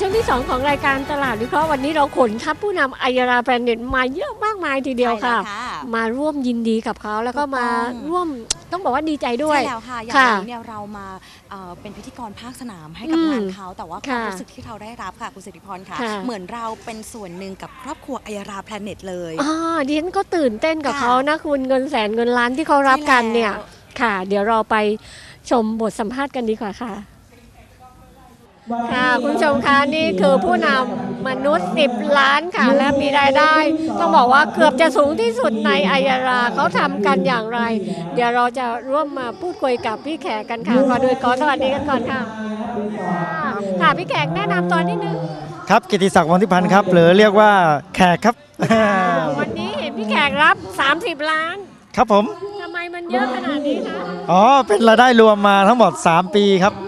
ช่วงที่ 2 ของรายการตลาดวิเคราะห์วันนี้เราขนทัพผู้นำ Aiyara Planet มาเยอะมากมายทีเดียวค่ะ ใช่แล้วค่ะมาร่วมยินดีกับเขาแล้วก็มาถูกต้อง ร่วมต้องบอกว่าดีใจด้วย ใช่แล้วค่ะ อย่างค่ะวันนี้เนี่ยเรามาเอ่อเป็นพิธีกรภาคสนามให้กับอืมงานเขา แต่ว่าความค่ะรู้สึกที่เราได้รับค่ะคุณสิริพรค่ะ ค่ะ เหมือนเราเป็นส่วนหนึ่งกับครอบครัว Aiyara Planet เลย อ่าดิฉันก็ตื่นเต้นกับค่ะ เขานะคุณเงินแสนเงินล้านที่เขารับกันเนี่ย ใช่แล้ว ค่ะ เดี๋ยวเราไปชมบทสัมภาษณ์กันดีกว่าค่ะ ค่ะคุณผู้ชมคะนี่คือผู้นำมนุษย์ 10 ล้านค่ะ และมีรายได้ ต้องบอกว่าเกือบจะสูงที่สุดในอายาราเขาทำกันอย่างไร เดี๋ยวเราจะร่วมมาพูดคุยกับพี่แขกกันค่ะก่อนอื่นขอสวัสดีกันก่อนค่ะ ค่ะพี่แขกแนะนำตัวนิดนึงครับกิติศักดิ์วังทิพันธ์ครับ หรือเรียกว่าแขกครับ วันนี้เห็นพี่แขกรับ 30 ล้าน ครับผมทำไมมันเยอะขนาดนี้คะอ๋อเป็นรายได้รวมมาทั้งหมด 3 ปีครับค่ะถือ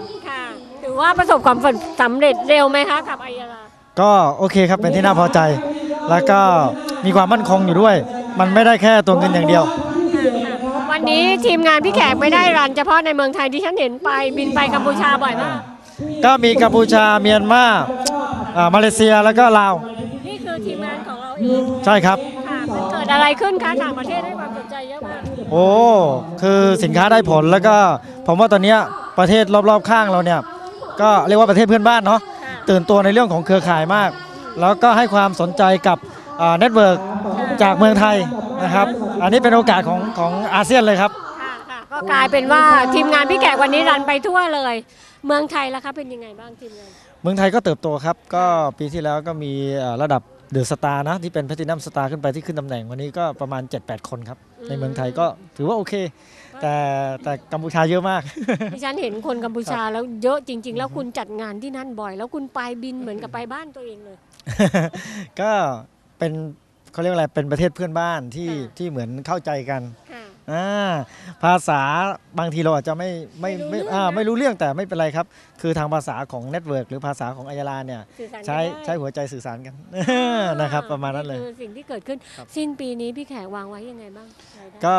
ว่าประสบความสำเร็จเร็วไหมคะกับอายาราก็โอเคครับเป็นที่น่าพอใจ แล้วก็มีความมั่นคงอยู่ด้วย มันไม่ได้แค่ตัวเงินอย่างเดียว วันนี้ทีมงานพี่แขกไม่ได้รันเฉพาะในเมืองไทยที่ฉันเห็นไปบินไปกัมพูชาบ่อยมาก ก็มีกัมพูชาเมียนมาอ่ามาเลเซียแล้วก็ลาว นี่คือทีมงานของเราเองใช่ครับ ค่ะมันเกิดอะไรขึ้นคะต่างประเทศให้ความสนใจเยอะมากโอ้ คือสินค้าได้ผลแล้วก็ผมว่าตอนเนี้ยประเทศรอบๆข้างเราเนี่ย ก็เรียกว่าประเทศเพื่อนบ้านเนาะค่ะตื่นตัวในเรื่องของเครือข่ายมาก แล้วก็ให้ความสนใจกับ network จากเมืองไทยนะครับ อันนี้เป็นโอกาสของของอาเซียนเลยครับค่ะค่ะก็กลายเป็นว่าทีมงานพี่แขกวันนี้ run ไปทั่วเลย เมืองไทยแล้วคะเป็นยังไงบ้างทีมงานเมืองไทยก็เติบโตครับ ก็ปีที่แล้วก็มีเอ่อระดับเดอะสตาร์นะที่เป็นแพทินัมสตาร์ขึ้นไปที่ขึ้นตำแหน่งวันนี้ก็ประมาณ 7-8 คนครับ ในเมืองไทยก็ถือว่าโอเค แต่แต่กัมพูชาเยอะมาก ดิฉันเห็นคนกัมพูชาแล้วเยอะจริง ๆ แล้วคุณจัดงานที่นั่นบ่อย แล้วคุณไปบินเหมือนกับไปบ้านตัวเองเลย ก็เป็นเขาเรียกว่าอะไรเป็นประเทศเพื่อนบ้านที่ค่ะ ที่เหมือนเข้าใจกันค่ะ อ่าภาษาบางทีเราอาจจะไม่ไม่ไม่รู้ไม่เรื่องอ่านะ ไม่รู้เรื่องแต่ไม่เป็นไรครับ คือทางภาษาของ network หรือภาษาของไอยราเนี่ย สื่อสารใช้กันได้ใช้หัวใจสื่อสารกัน นะครับ ประมาณนั้นเลย คือสิ่งที่เกิดขึ้น ครับ สิ้นปีนี้พี่แขกวางไว้ยังไงบ้างรายได้ก็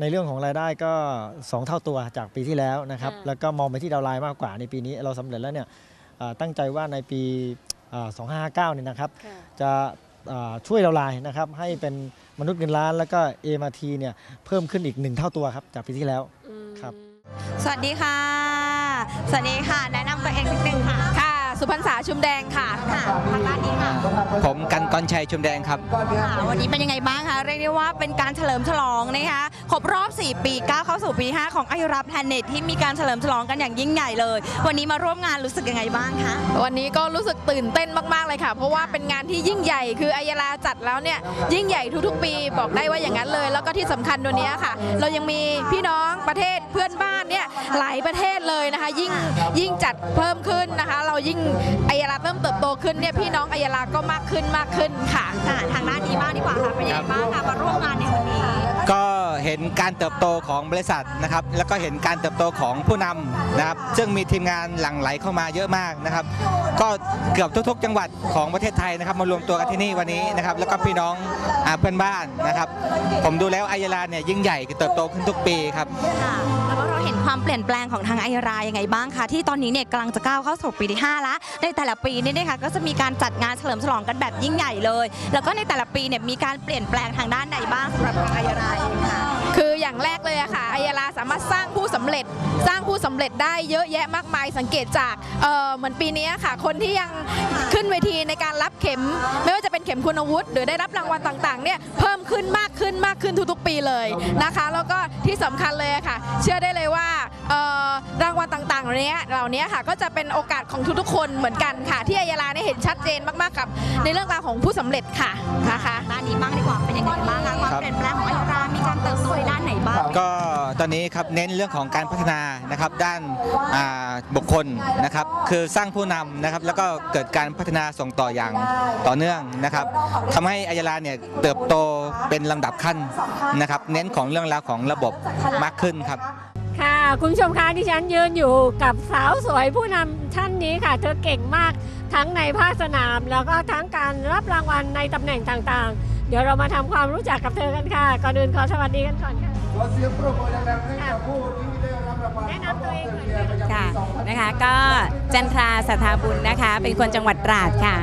ในเรื่องของรายได้ก็ 2 เท่าตัวจากปีที่แล้วนะครับค่ะแล้วก็มองไปที่ downline มากกว่าในปีนี้เราสำเร็จแล้วเนี่ยอ่าตั้งใจว่าในปีอ่า2559เนี่ยนะครับ ค่ะ จะอ่าช่วย downline นะครับ ให้เป็นมนุษย์เงินล้าน แล้วก็ a m t เนี่ยเพิ่มขึ้นอีก 1 เท่าตัวครับจากปีที่แล้วอืมครับ สวัสดีค่ะ สวัสดีค่ะ แนะนำตัวเองนิดนึงค่ะ ค่ะ สุพรรษาชุมแดงค่ะค่ะทางด้านนี้ค่ะผมกันกรชัยชุมแดงครับ ค่ะ วันนี้เป็นยังไงบ้างคะ เรียกได้ว่าเป็นการเฉลิมฉลองนะคะครบรอบ 4 ปีก้าวเข้าสู่ปี 5 ของอัยราแพลเน็ตที่มีการเฉลิมฉลองกันอย่างยิ่งใหญ่เลย วันนี้มาร่วมงานรู้สึกยังไงบ้างคะวันนี้ก็รู้สึกตื่นเต้นมากๆเลยค่ะ เพราะว่าเป็นงานที่ยิ่งใหญ่คืออายาลาจัดแล้วเนี่ยยิ่งใหญ่ทุกๆ ปีบอกได้ว่าอย่างนั้นเลย แล้วก็ที่สำคัญตัวเนี้ยค่ะ เรายังมีพี่น้องประเทศเพื่อนบ้านเนี่ยหลายประเทศเลยนะคะ ยิ่งยิ่งจัดเพิ่มขึ้นนะคะ เรายิ่งอายาลาเริ่มเติบโตขึ้นเนี่ยพี่น้องอายาลาก็มากขึ้นมากขึ้นค่ะค่ะทางด้านนี้บ้างดีกว่าค่ะเป็นยังไงบ้างคะมาร่วมงานในวันนี้ก็ เห็นการเติบโตของบริษัทนะครับ แล้วก็เห็นการเติบโตของผู้นำนะครับ ซึ่งมีทีมงานหลั่งไหลเข้ามาเยอะมากนะครับ ก็เกือบทุกๆ จังหวัดของประเทศไทยนะครับมารวมตัวกันที่นี่วันนี้นะครับ แล้วก็พี่น้องอาเพื่อนบ้านนะครับ ผมดูแล้วอายาลาเนี่ยยิ่งใหญ่เติบโตขึ้นทุกปีครับ ค่ะแล้วก็เราเห็นความเปลี่ยนแปลงของทางไอรายังไงบ้างคะที่ตอนนี้เนี่ยกำลังจะก้าวเข้าสู่ปีที่5แล้วในแต่ละปีเนี่ยนะคะก็จะมีการจัดงานเฉลิมฉลองกันแบบยิ่งใหญ่เลย แล้วก็ในแต่ละปีเนี่ยมีการเปลี่ยนแปลงทางด้านใดบ้างสำหรับทางไอราามารถสร้างผู้สำเร็จ สร้างผู้สำเร็จได้เยอะแยะมากมายสังเกตจากเออเหมือนปีนี้ค่ะ คนที่ยังขึ้นเวทีในการรับเข็ม ไม่ว่าจะเป็นเข็มคุณวุฒิหรือได้รับรางวัลต่างๆเนี่ยเพิ่มขึ้นมากขึ้นมากขึ้นทุกๆ ปีเลยนะคะ แล้วก็ที่สำคัญเลยค่ะ เชื่อได้เลยว่า รางวัลต่างๆเหล่านี้เหล่านี้ค่ะก็จะเป็นโอกาสของทุกๆคนเหมือนกันค่ะ ที่อายาลาเนี่ยเห็นชัดเจนมากๆกับในเรื่องราวของผู้สำเร็จค่ะนะคะด้านนี้บ้างดีกว่าเป็นยังไงบ้างคะความครับเปลี่ยนแปลงของไอรามีการเติบโตในด้านไหนบ้างก็ตอนนี้ครับเน้นเรื่องของการพัฒนานะครับด้านอ่าบุคคลนะครับคือสร้างผู้นำนะครับแล้วก็เกิดการพัฒนาส่งต่ออย่างต่อเนื่องนะครับทำให้อายาลาเนี่ยเติบโตเป็นลำดับขั้นนะครับเน้นของเรื่องราวของระบบมากขึ้นครับ ค่ะ คุณผู้ชมคะที่ฉันยืนอยู่กับสาวสวยผู้นำท่านนี้ค่ะ เธอเก่งมากทั้งในภาคสนาม แล้วก็ทั้งการรับรางวัลในตำแหน่งต่างๆ เดี๋ยวเรามาทำความรู้จักกับเธอกันค่ะ ก่อนอื่นขอสวัสดีกันก่อนค่ะ ขอเสียงปรบมือดังๆให้กับผู้ที่ได้รับรางวัลแนะนำตัวเองหน่อยค่ะ ค่ะนะคะก็จันทราสัทธาบุญนะคะ เป็นคนจังหวัดตราดค่ะ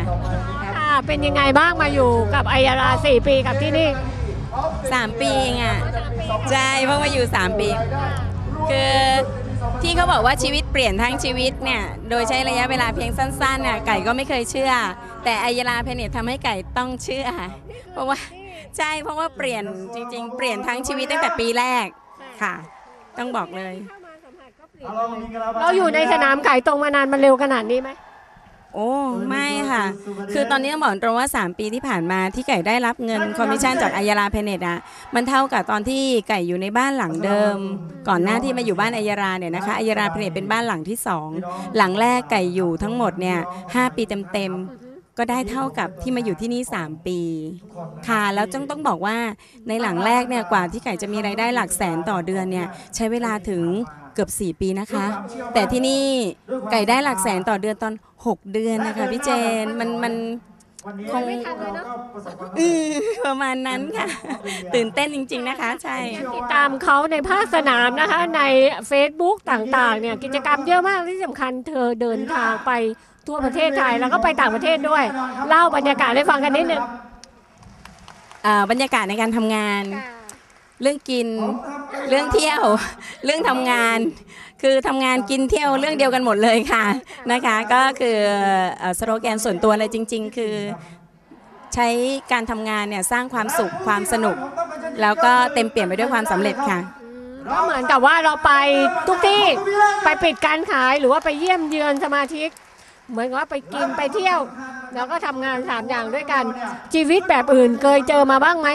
ค่ะ เป็นยังไงบ้างมาอยู่กับไอยาราสี่ปีกับที่นี่3 ปีเองอะใช่เพิ่งมาอยู่ 3 ปี คือที่เขาบอกว่าชีวิตเปลี่ยนทั้งชีวิตเนี่ย โดยใช้ระยะเวลาเพียงสั้นๆน่ะไก่ก็ไม่เคยเชื่อ แต่อายาลาเพเนตทำให้ไก่ต้องเชื่อ เพราะว่าใช่เพราะว่าเปลี่ยนจริง ๆ เปลี่ยนทั้งชีวิตตั้งแต่ปีแรกค่ะ ต้องบอกเลย เราอยู่ในสนามขายตรงมานานมันเร็วขนาดนี้ไหม โอ้ไม่ค่ะ คือตอนนี้ต้องบอกตรงว่า 3 ปีที่ผ่านมาที่ไก่ได้รับเงินคอมมิชชั่นจาก Aiyara Planet อะมันเท่ากับตอนที่ไก่อยู่ในบ้านหลังเดิม ก่อนหน้าที่มาอยู่บ้านไอยราเนี่ยนะคะ Aiyara Planet เป็นบ้านหลังที่ 2 หลังแรกไก่อยู่ทั้งหมดเนี่ยหปีเต็มๆก็ได้เท่ากับที่มาอยู่ที่นี่ 3 ปี ค่ะแล้วจ้องต้องบอกว่าในหลังแรกเนี่ยกว่าที่ไก่จะมีรายได้หลักแสนต่อเดือนเนี่ยใช้เวลาถึง เกือบ 4 ปีนะคะ แต่ที่นี่ไก่ได้หลักแสนต่อเดือนตอน 6 เดือนนะคะพี่เจนมันมันคงอืมประมาณนั้นค่ะ ตื่นเต้นจริง ๆนะคะ ใช่ติดตามเขาในภาคสนามนะคะ ใน Facebook ต่างๆ เนี่ยกิจกรรมเยอะมากที่สำคัญเธอเดินทางไปทั่วประเทศไทยแล้วก็ไปต่างประเทศด้วย เล่าบรรยากาศให้ฟังกันนิดนึงอ่าบรรยากาศในการทำงาน เรื่องกิน เรื่องเที่ยว เรื่องทำงาน คือทำงานกินเที่ยวเรื่องเดียวกันหมดเลยค่ะนะคะ ก็คือเอ่อสโลแกนส่วนตัวเลยจริง ๆ คือใช้การทำงานเนี่ยสร้างความสุขความสนุก แล้วก็เต็มเปี่ยมไปด้วยความสำเร็จค่ะก็เหมือนกับว่าเราไปทุกที่ไปปิดการขายหรือว่าไปเยี่ยมเยือนสมาชิก เหมือนกับว่าไปกินไปเที่ยว แล้วก็ทำงานสามอย่างด้วยกัน ชีวิตแบบอื่นเคยเจอมาบ้างไหม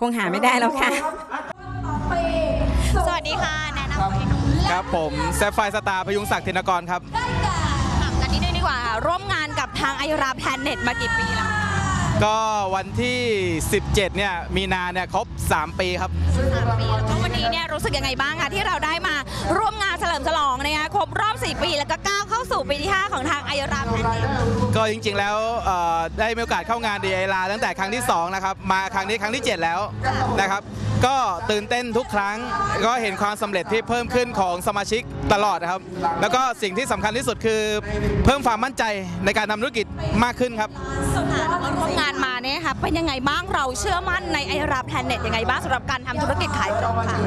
คงหาไม่ได้แล้วค่ะ สวัสดีค่ะแนะนำตัวเองครับผม Sapphire Star พยุงศักดิ์ธินกรครับถามกันนิดนึงดีกว่าค่ะร่วมงานกับทาง Aiyara Planet มากี่ปีแล้วก็วันที่ 17 เนี่ยมีนาเนี่ยครบ 3 ปีครับ สามปีแล้วก็วั นี้เนี่ยรู้สึกยังไงบ้างคะที่เราได้มาร่วมงานเฉลิมฉลองนะคะครบรอบ 4 ปี แล้วก็ก้าวเข้าสู่ปีที่ 5 ของทางไอราแพลเน็ตก็จริงๆแล้วเอ่อได้มีโอกาสเข้างานดีไอลาตั้งแต่ครั้งที่2นะครับมาครั้งนี้ครั้งที่ 7 แล้วนะครับ ก็ตื่นเต้นทุกครั้ง ก็เห็นความสำเร็จที่เพิ่มขึ้นของสมาชิกตลอดนะครับ แล้วก็สิ่งที่สำคัญที่สุดคือเพิ่มความมั่นใจในการทำธุรกิจ มากขึ้นครับค่ะแล้วก็ร่วมงานมาเนี่ยค่ะเป็นยังไงบ้างเราเชื่อมั่นในไอราแพลเน็ตยังไงบ้างสำหรับการทำธุรกิจขายตรงค่ะ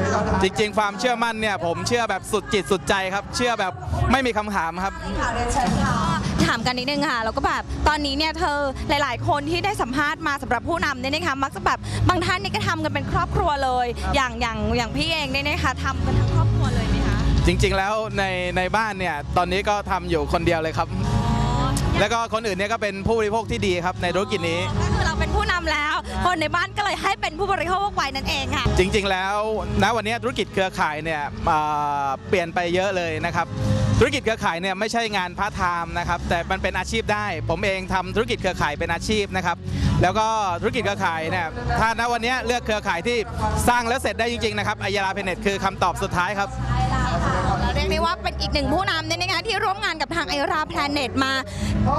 จริงๆ ความเชื่อมั่นเนี่ยผมเชื่อแบบสุดจิตสุดใจครับ เชื่อแบบไม่มีคำถามครับถามกันนิดนึงค่ะแล้วก็แบบตอนนี้เนี่ยเธอหลาย ๆ คนที่ได้สัมภาษณ์มาสำหรับผู้นำเนี่ยนะคะมักจะแบบบางท่านนี่ก็ทำกันเป็นครอบครัวเลย อย่างอย่างอย่างพี่เองเนี่ยนะคะทำกันทั้งครอบครัวเลยไหมคะจริง ๆ แล้วในในบ้านเนี่ยตอนนี้ก็ทำอยู่คนเดียวเลยครับ แล้วก็คนอื่นเนี่ยก็เป็นผู้บริโภคที่ดีครับในธุรกิจนี้ ก็คือเราเป็นผู้นำแล้ว คนในบ้านก็เลยให้เป็นผู้บริโภคไว้นั่นเองค่ะ จริง ๆ แล้วณวันนี้ธุรกิจเครือข่ายเนี่ยอ่าเปลี่ยนไปเยอะเลยนะครับ ธุรกิจเครือข่ายเนี่ยไม่ใช่งานพาร์ทไทม์นะครับแต่มันเป็นอาชีพได้ ผมเองทำธุรกิจเครือข่ายเป็นอาชีพนะครับแล้วก็ธุรกิจเครือข่ายเนี่ยถ้าณวันนี้เลือกเครือข่ายที่สร้างแล้วเสร็จได้จริงๆนะครับ Aiyara Planet คือคำตอบสุดท้ายครับเราเรียก ได้ว่าเป็นอีกหนึ่งผู้นำเนี่ยนะคะที่ร่วมงานกับทาง Aiyara Planet มา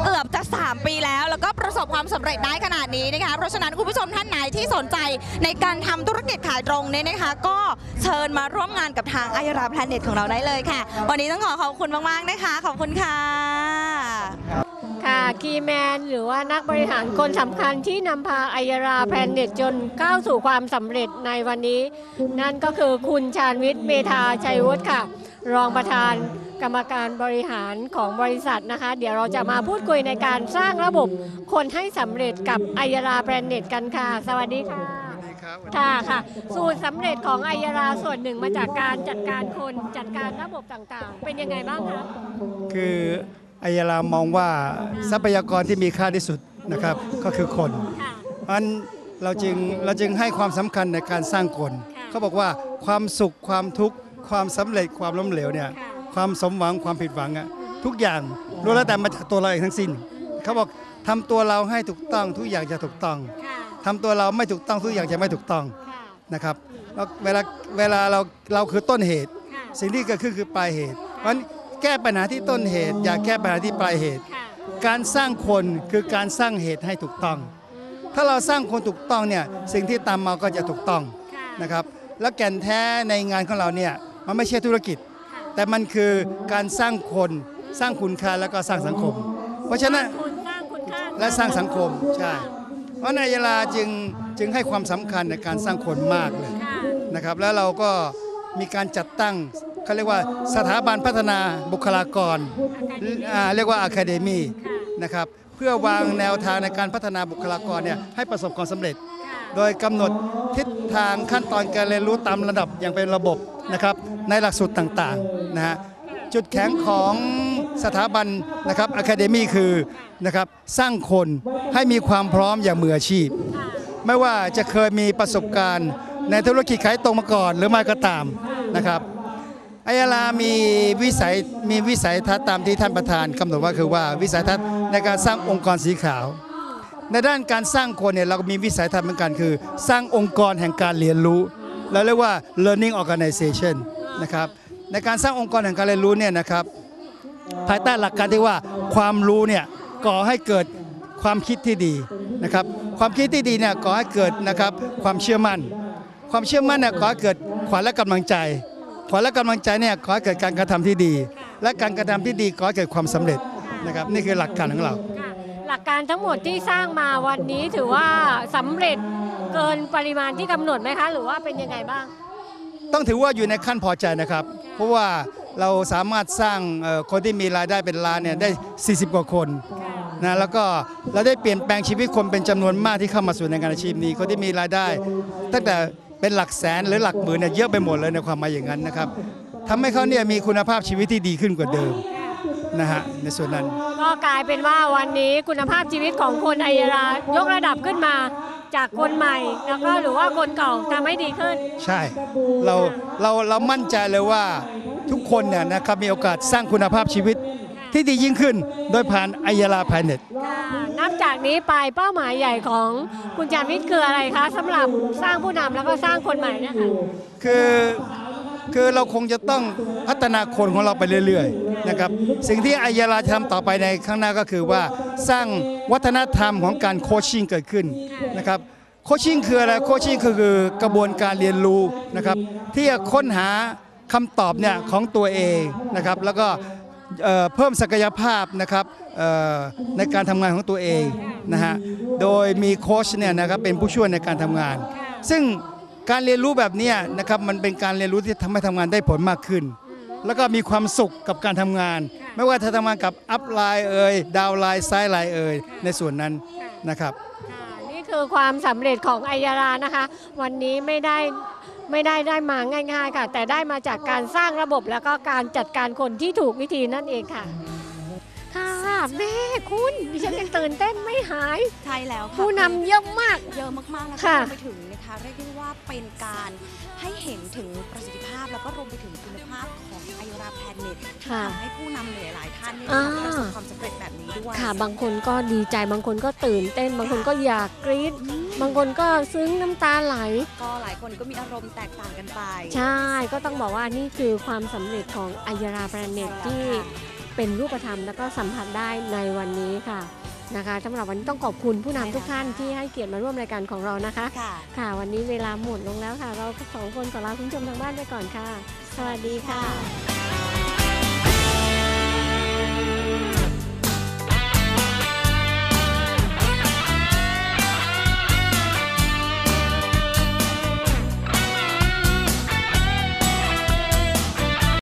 เกือบจะ 3 ปีแล้ว แล้วก็ประสบความสำเร็จได้ขนาดนี้นะคะเพราะฉะนั้นคุณผู้ชมท่านไหนที่สนใจในการทำธุรกิจขายตรงเนี่ยนะคะ ก็เชิญมาร่วมงานกับทาง Aiyara Planet ของเราได้เลยค่ะ วันนี้ต้องขอขอบคุณมากๆนะคะ ขอบคุณค่ะ ค่ะ key man หรือว่านักบริหารคนสำคัญที่นำพา Aiyara Planet จนก้าวสู่ความสำเร็จในวันนี้ นั่นก็คือคุณชาญวิทย์เมธาชัยวุฒิค่ะ รองประธานกรรมการบริหารของบริษัทนะคะ เดี๋ยวเราจะมาพูดคุยในการสร้างระบบคนให้สำเร็จกับ Aiyara Planet กันค่ะ สวัสดีค่ะค่ะค่ะ สูตรสำเร็จของไอยราส่วนหนึ่งมาจากการจัดการคนจัดการระบบต่างๆ เป็นยังไงบ้างคะคือ อายารามองว่าทรัพยากรที่มีค่าที่สุดนะครับก็คือคนค่ะเพราะฉะนั้นเราจึงเราจึงให้ความสำคัญในการสร้างคนค่ะเขาบอกว่าความสุขความทุกข์ความสำเร็จความล้มเหลวเนี่ยค่ะความสมหวังความผิดหวังอะทุกอย่างล้วนแล้วแต่มาจากตัวเราเองทั้งสิ้น เขาบอกทำตัวเราให้ถูกต้องทุกอย่างจะถูกต้องค่ะทำตัวเราไม่ถูกต้องทุกอย่างจะไม่ถูกต้องค่ะนะครับแล้วเวลาเวลาเราเราคือต้นเหตุค่ะสิ่งที่เกิดขึ้นคือปลายเหตุเพราะฉะนั้น แก้ปัญหาที่ต้นเหตุ อย่าแก้ปัญหาที่ปลายเหตุค่ะการสร้างคนคือการสร้างเหตุให้ถูกต้อง ถ้าเราสร้างคนถูกต้องเนี่ยสิ่งที่ตามมาก็จะถูกต้องค่ะนะครับ แล้วแก่นแท้ในงานของเราเนี่ยมันไม่ใช่ธุรกิจค่ะแต่มันคือการสร้างคนสร้างคุณค่าแล้วก็สร้างสังคม เพราะฉะนั้นคุณสร้างคุณค่าและสร้างสังคมใช่เพราะนายลาจึงจึงให้ความสำคัญในการสร้างคนมากเลยค่ะนะครับ แล้วเราก็ มีการจัดตั้งเขาเรียกว่าสถาบันพัฒนาบุคลากรอ่าเรียกว่าอะคาเดมีนะครับเพื่อวางแนวทางในการพัฒนาบุคลากรเนี่ยให้ประสบความสำเร็จ โดยกำหนดทิศทางขั้นตอนการเรียนรู้ตามระดับอย่างเป็นระบบนะครับในหลักสูตรต่างๆนะฮะจุดแข็งของสถาบันนะครับอะคาเดมีคือนะครับสร้างคนให้มีความพร้อมอย่างมืออาชีพ ไม่ว่าจะเคยมีประสบการณ์ ในธุรกิจขายตรงมาก่อน หรือไม่ก็ตามนะครับอายาลามีวิสัยมีวิสัยทัศน์ตามที่ท่านประธานกำหนดว่าคือว่าวิสัยทัศน์ในการสร้างองค์กรสีขาว ในด้านการสร้างคนเนี่ยเราก็มีวิสัยทัศน์เหมือนกันคือ สร้างองค์กรแห่งการเรียนรู้เราเรียกว่า learning organization นะครับในการสร้างองค์กรแห่งการเรียนรู้เนี่ยนะครับภายใต้หลักการที่ว่าความรู้เนี่ยก่อให้เกิดความคิดที่ดีนะครับความคิดที่ดีเนี่ยก่อให้เกิดนะครับความเชื่อมั่น ความเชื่อมั่นเนี่ยก่อให้เกิดขวัญและกำลังใจ ขวัญและกำลังใจเนี่ยก่อให้เกิดการกระทำที่ดี และการกระทำที่ดีก่อให้เกิดความสำเร็จนะครับนี่คือหลักการของเรา ค่ะหลักการทั้งหมดที่สร้างมาวันนี้ถือว่าสำเร็จเกินปริมาณที่กำหนดไหมคะ หรือว่าเป็นยังไงบ้าง ต้องถือว่าอยู่ในขั้นพอใจนะครับ เพราะว่าเราสามารถสร้างเอ่อคนที่มีรายได้เป็นล้านเนี่ยได้ 40 กว่าคนนะแล้วก็เราได้เปลี่ยนแปลงชีวิตคนเป็นจำนวนมากที่เข้ามาสู่ในงานอาชีพนี้ คนที่มีรายได้ ตั้งแต่ เป็นหลักแสนหรือหลักหมื่นเนี่ยเยอะไปหมดเลยในความหมายอย่างนั้นนะครับทำให้เขาเนี่ยมีคุณภาพชีวิตที่ดีขึ้นกว่าเดิมนะฮะในส่วนนั้น ก็กลายเป็นว่าวันนี้คุณภาพชีวิตของคนไอยารายกระดับขึ้นมาจากคนใหม่แล้วก็หรือว่าคนเก่าทำให้ดีขึ้น ใช่เราเราเรามั่นใจเลยว่าทุกคนเนี่ยนะครับมีโอกาสสร้างคุณภาพชีวิตที่ดียิ่งขึ้น โดยผ่านไอยาลาแพเน็ตค่ะ นับจากนี้ไปเป้าหมายใหญ่ของคุณจามิตรคืออะไรคะสำหรับสร้างผู้นำแล้วก็สร้างคนใหม่เนะคะคือคือเราคงจะต้องพัฒนาคนของเราไปเรื่อยๆนะครับสิ่งที่ไอยาลาจะทำต่อไปในข้างหน้าก็คือว่าสร้างวัฒนธรรมของการโคชชิ่งเกิดขึ้นนะครับโคชชิ่งคืออะไรโคชชิ่งคือคือกระบวนการเรียนรู้นะครับที่จะค้นหาคำตอบเนี่ยของตัวเองนะครับแล้วก็ เเพิ่มศักยภาพนะครับในการทำงานของตัวเองนะฮะโดยมีโค้ชเนี่ยนะครับเป็นผู้ช่วยในการทำงาน ซึ่งการเรียนรู้แบบนี้นะครับมันเป็นการเรียนรู้ที่ทำให้ทำงานได้ผลมากขึ้น แล้วก็มีความสุขกับการทำงาน ไม่ว่าจะทำงานกับอัพไลน์เอ่ยดาวไลน์ไซด์ไลน์เอ่ยในส่วนนั้นนะครับนี่คือความสำเร็จของไอยารานะคะ วันนี้ไม่ได้ ไม่ได้ได้มาง่าย ๆ ค่ะ แต่ได้มาจากการสร้างระบบแล้วก็การจัดการคนที่ถูกวิธีนั่นเองค่ะค่ะ แม่คุณดิฉันยังตื่นเต้นไม่หาย ใช่แล้วค่ะผู้นำเยอะมาก เยอะมากๆแล้วก็ค่ะ รวมไปถึงนะคะเรียกได้ว่าเป็นการให้เห็นถึงประสิทธิภาพแล้วก็รวมไปถึงคุณภาพของไอราแพนเน็ตที่ค่ะ ทำให้ผู้นำหลายๆท่านเนี่ยอ่า ประสบความสำเร็จแบบนี้ด้วย ค่ะ บางคนก็ดีใจบางคนก็ตื่นเต้น บางคนก็อยากกรี๊ดบางคนก็ซึ้งน้ำตาไหล ก็หลายคนก็มีอารมณ์แตกต่างกันไปใช่ก็ต้องบอกว่านี่คือความสำเร็จของอายราแบรนเน็ตที่ เป็นรูปธรรม แล้วก็สัมผัสได้ในวันนี้ค่ะนะคะสำหรับวันนี้ต้องขอบคุณผู้นำทุกท่านที่ให้เกียรติมาร่วมรายการของเรานะคะ ค่ะ ค่ะวันนี้เวลาหมดลงแล้วค่ะ เราสองคนขอลาคุณผู้ชมทางบ้านไปก่อนค่ะ สวัสดีค่ะ